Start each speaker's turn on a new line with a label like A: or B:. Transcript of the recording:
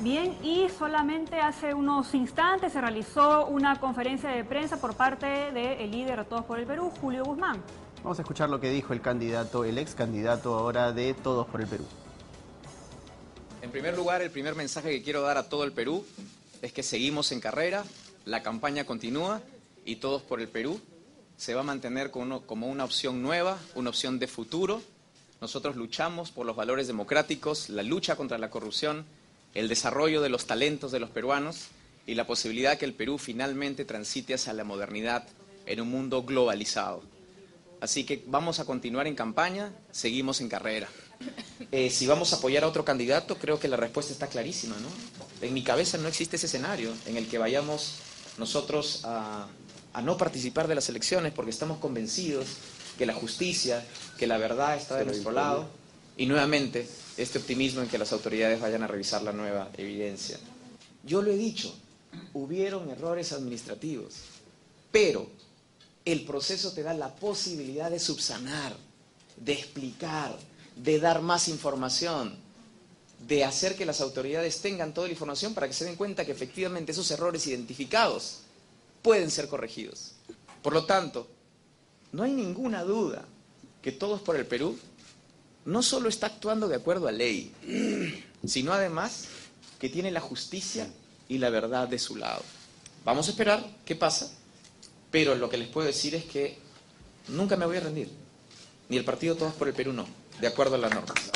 A: Bien, y solamente hace unos instantes se realizó una conferencia de prensa por parte del líder de Todos por el Perú, Julio Guzmán.
B: Vamos a escuchar lo que dijo el candidato, el ex candidato ahora de Todos por el Perú.
C: En primer lugar, el primer mensaje que quiero dar a todo el Perú es que seguimos en carrera, la campaña continúa y Todos por el Perú se va a mantener como, como una opción nueva, una opción de futuro. Nosotros luchamos por los valores democráticos, la lucha contra la corrupción, el desarrollo de los talentos de los peruanos y la posibilidad que el Perú finalmente transite hacia la modernidad en un mundo globalizado. Así que vamos a continuar en campaña, seguimos en carrera. Eh, si vamos a apoyar a otro candidato, creo que la respuesta está clarísima, ¿no? En mi cabeza no existe ese escenario en el que vayamos nosotros a, a no participar de las elecciones porque estamos convencidos que la justicia, que la verdad está de nuestro lado y nuevamente este optimismo en que las autoridades vayan a revisar la nueva evidencia. Yo lo he dicho, hubieron errores administrativos, pero el proceso te da la posibilidad de subsanar, de explicar, de dar más información, de hacer que las autoridades tengan toda la información para que se den cuenta que efectivamente esos errores identificados pueden ser corregidos. Por lo tanto, no hay ninguna duda que Todos por el Perú no solo está actuando de acuerdo a ley, sino además que tiene la justicia y la verdad de su lado. Vamos a esperar qué pasa, pero lo que les puedo decir es que nunca me voy a rendir. Ni el partido Todos por el Perú no, de acuerdo a las normas.